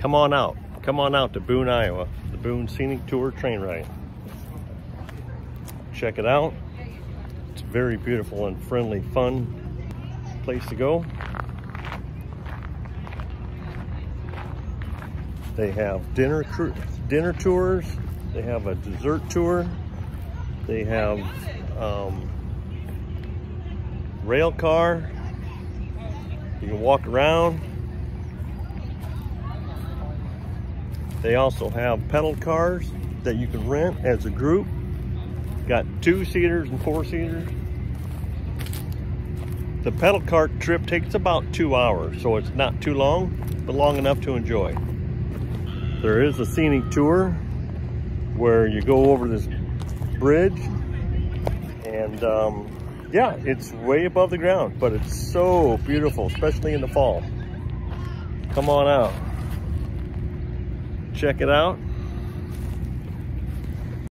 come on out. Come on out to Boone, Iowa. The Boone Scenic Tour Train Ride. Check it out. It's very beautiful and friendly, fun place to go. They have dinner dinner tours. They have a dessert tour. They have um, rail car. You can walk around. They also have pedal cars that you can rent as a group. Got two seaters and four seaters. The pedal cart trip takes about two hours, so it's not too long, but long enough to enjoy. There is a scenic tour where you go over this bridge and um, yeah, it's way above the ground, but it's so beautiful, especially in the fall. Come on out. Check it out.